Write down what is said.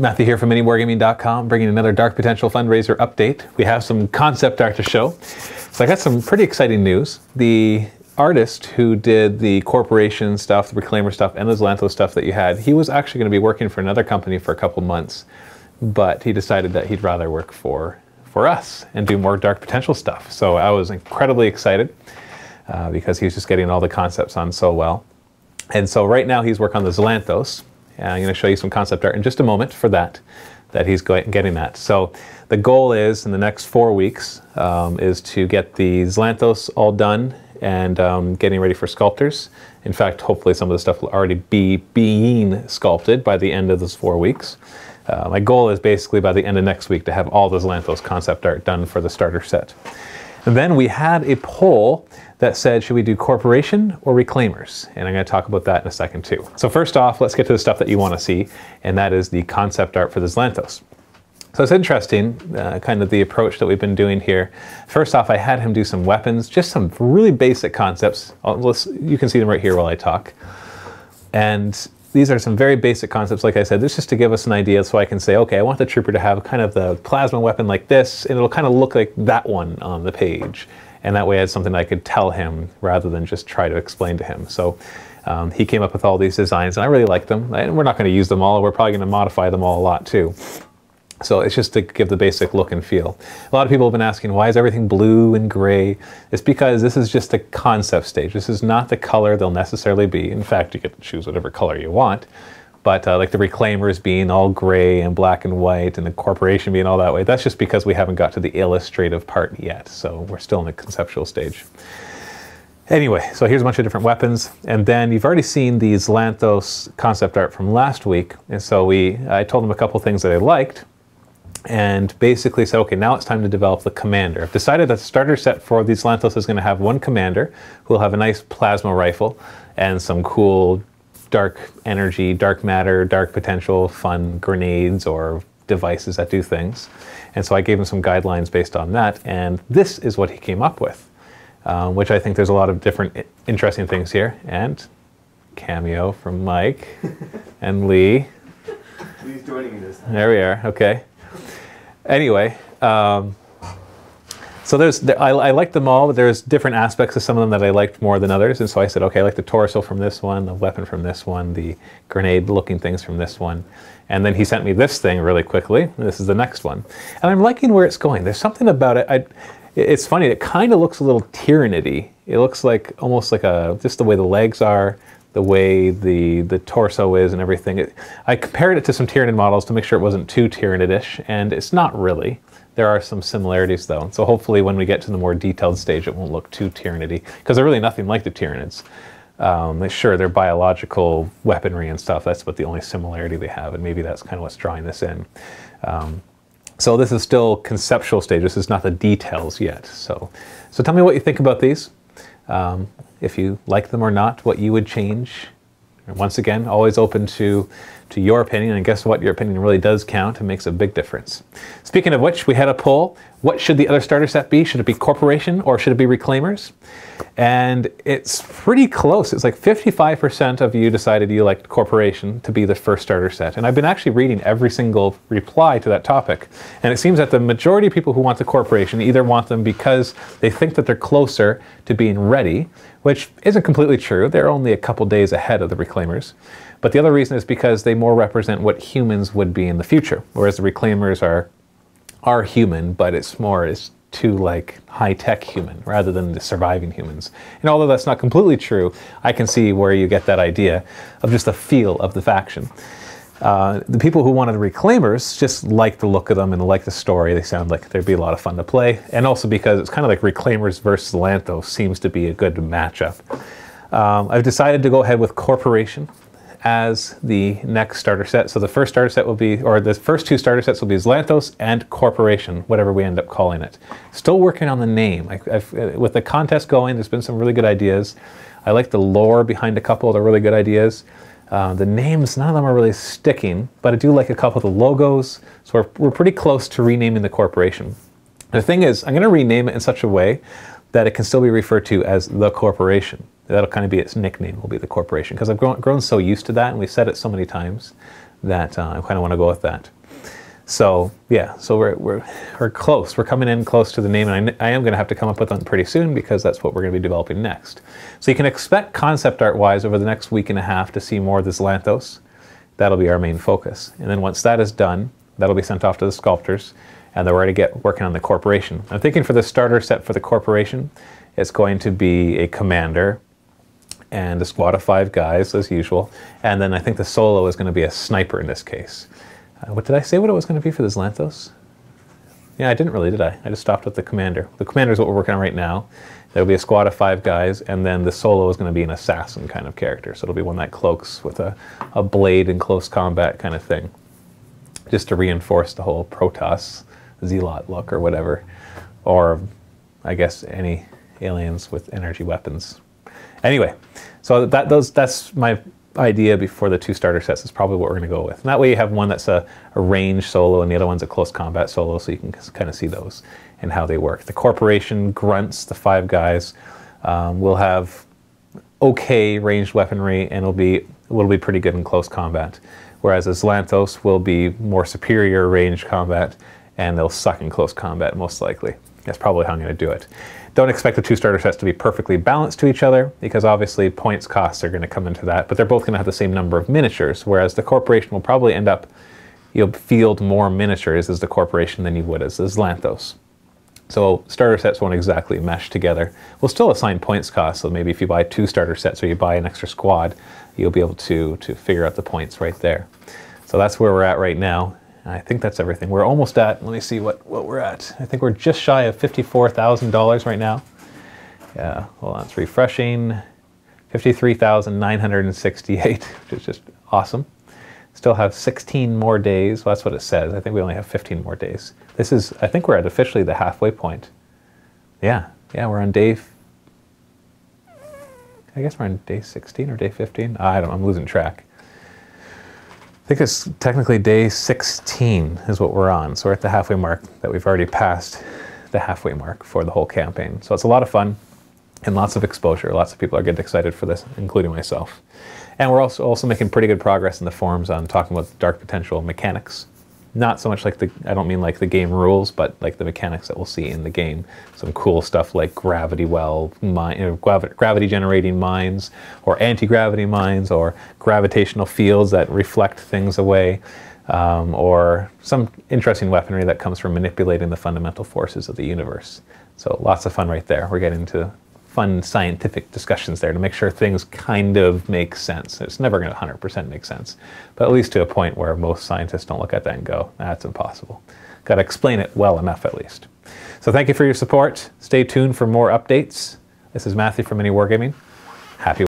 Matthew here from MiniWargaming.com, bringing another Dark Potential fundraiser update. We have some concept art to show. So I got some pretty exciting news. The artist who did the corporation stuff, the reclaimer stuff, and the X'Lanthos stuff that you had, he was actually going to be working for another company for a couple months, but he decided that he'd rather work for for us and do more Dark Potential stuff. So I was incredibly excited uh, because he was just getting all the concepts on so well. And so right now he's working on the X'Lanthos, and I'm going to show you some concept art in just a moment for that, that he's getting that. So the goal is in the next four weeks um, is to get the X'Lanthos all done and um, getting ready for sculptors. In fact, hopefully some of the stuff will already be being sculpted by the end of those four weeks. Uh, my goal is basically by the end of next week to have all the X'Lanthos concept art done for the starter set. Then we had a poll that said, should we do corporation or reclaimers? And I'm going to talk about that in a second too. So first off, let's get to the stuff that you want to see, and that is the concept art for the X'Lanthos. So it's interesting, uh, kind of the approach that we've been doing here. First off, I had him do some weapons, just some really basic concepts. you can see them right here while I talk. And these are some very basic concepts, like I said, this is just to give us an idea so I can say, okay, I want the trooper to have kind of the plasma weapon like this, and it'll kind of look like that one on the page. And that way I had something I could tell him rather than just try to explain to him. So um, he came up with all these designs, and I really like them. And we're not going to use them all. We're probably going to modify them all a lot too. So it's just to give the basic look and feel. A lot of people have been asking, why is everything blue and gray? It's because this is just a concept stage. This is not the color they'll necessarily be. In fact, you to choose whatever color you want. But uh, like the reclaimers being all gray and black and white and the corporation being all that way, that's just because we haven't got to the illustrative part yet. So we're still in the conceptual stage. Anyway, so here's a bunch of different weapons, and then you've already seen the X'Lanthos concept art from last week, and so we, I told them a couple things that I liked, and basically said, okay, now it's time to develop the commander. I've decided that the starter set for these X'Lanthos is going to have one commander who will have a nice plasma rifle and some cool dark energy, dark matter, dark potential, fun grenades or devices that do things. And so I gave him some guidelines based on that, and this is what he came up with, um, which I think there's a lot of different interesting things here. And cameo from Mike and Lee. Please joining me this time. There we are. Okay. Anyway, um, so there's, there, I, I like them all, but there's different aspects of some of them that I liked more than others. And so I said, okay, I like the torso from this one, the weapon from this one, the grenade-looking things from this one. And then he sent me this thing really quickly. This is the next one. And I'm liking where it's going. There's something about it. I, it's funny. It kind of looks a little Tyranidy. It looks like almost like a just the way the legs are, the way the the torso is, and everything. It, I compared it to some Tyranid models to make sure it wasn't too Tyranidish, and it's not really. There are some similarities though, so hopefully when we get to the more detailed stage, it won't look too Tyranidy because they're really nothing like the Tyranids. Um, sure, they're biological weaponry and stuff. That's what the only similarity they have, and maybe that's kind of what's drawing this in. Um, so this is still conceptual stage. This is not the details yet. So, so tell me what you think about these. Um, if you like them or not, what you would change. And once again, always open to to your opinion, and guess what? Your opinion really does count and makes a big difference. Speaking of which, we had a poll. What should the other starter set be? Should it be Corporation or should it be Reclaimers? And it's pretty close. It's like 55% of you decided you liked Corporation to be the first starter set. And I've been actually reading every single reply to that topic. And it seems that the majority of people who want the Corporation either want them because they think that they're closer to being ready, which isn't completely true. They're only a couple days ahead of the Reclaimers. But the other reason is because they more represent what humans would be in the future, whereas the reclaimers are are human, but it's more it's too like high tech human rather than the surviving humans. And although that's not completely true, I can see where you get that idea of just the feel of the faction. Uh, the people who wanted the reclaimers just like the look of them and like the story. They sound like there'd be a lot of fun to play, and also because it's kind of like reclaimers versus Lanthos seems to be a good matchup. Um, I've decided to go ahead with Corporation as the next starter set. So the first starter set will be, or the first two starter sets will be X'Lanthos and Corporation, whatever we end up calling it. Still working on the name. I, with the contest going, there's been some really good ideas. I like the lore behind a couple of the really good ideas. Uh, the names, none of them are really sticking, but I do like a couple of the logos. So we're, we're pretty close to renaming the corporation. The thing is, I'm going to rename it in such a way that it can still be referred to as the corporation. That'll kind of be its nickname, will be the corporation, because I've grown, grown, so used to that and we've said it so many times that uh, I kind of want to go with that. So yeah, so we're, we're, we're close. We're coming in close to the name, and I, I am going to have to come up with one pretty soon because that's what we're going to be developing next. So you can expect concept art wise over the next week and a half to see more of this Lanthos. That'll be our main focus. And then once that is done, that'll be sent off to the sculptors, and they're ready to get working on the corporation. I'm thinking for the starter set for the corporation, it's going to be a commander and a squad of five guys as usual, and then I think the solo is going to be a sniper in this case. Uh, what did I say what it was going to be for this Lanthos? Yeah, I didn't really, did I? I just stopped with the commander. The commander is what we're working on right now. There'll be a squad of five guys, and then the solo is going to be an assassin kind of character. So it'll be one that cloaks with a, a blade in close combat kind of thing, just to reinforce the whole Protoss Zealot look or whatever. Or, I guess, any aliens with energy weapons. Anyway, so that those that's my idea before the two starter sets is probably what we're going to go with. And that way you have one that's a, a range solo and the other one's a close combat solo, so you can kind of see those and how they work. The corporation grunts, the five guys, um, will have okay ranged weaponry and it'll be will be pretty good in close combat. Whereas the Lanthos will be more superior range combat and they'll suck in close combat most likely. That's probably how I'm going to do it. Don't expect the two starter sets to be perfectly balanced to each other because obviously points costs are going to come into that, but they're both going to have the same number of miniatures, whereas the corporation will probably end up, you'll field more miniatures as the corporation than you would as, as Lanthos. So starter sets won't exactly mesh together. We'll still assign points costs, so maybe if you buy two starter sets or you buy an extra squad, you'll be able to, to figure out the points right there. So that's where we're at right now. I think that's everything. We're almost at, let me see what, what we're at. I think we're just shy of $54,000 right now. Yeah, hold on, it's refreshing. 53,968, which is just awesome. Still have 16 more days. Well, that's what it says. I think we only have 15 more days. This is, I think we're at officially the halfway point. Yeah, yeah, we're on day, I guess we're on day 16 or day 15. I don't, I'm losing track. I think it's technically day 16 is what we're on. So we're at the halfway mark that we've already passed the halfway mark for the whole campaign. So it's a lot of fun and lots of exposure. Lots of people are getting excited for this, including myself. And we're also also making pretty good progress in the forums on talking about dark potential mechanics not so much like the I don't mean like the game rules, but like the mechanics that we'll see in the game. Some cool stuff like gravity well, mine, you know, gravity generating mines, or anti gravity mines, or gravitational fields that reflect things away, um, or some interesting weaponry that comes from manipulating the fundamental forces of the universe. So lots of fun right there. We're getting to fun scientific discussions there to make sure things kind of make sense. It's never going to 100% make sense, but at least to a point where most scientists don't look at that and go, that's impossible. Got to explain it well enough at least. So thank you for your support. Stay tuned for more updates. This is Matthew from Mini Wargaming. Happy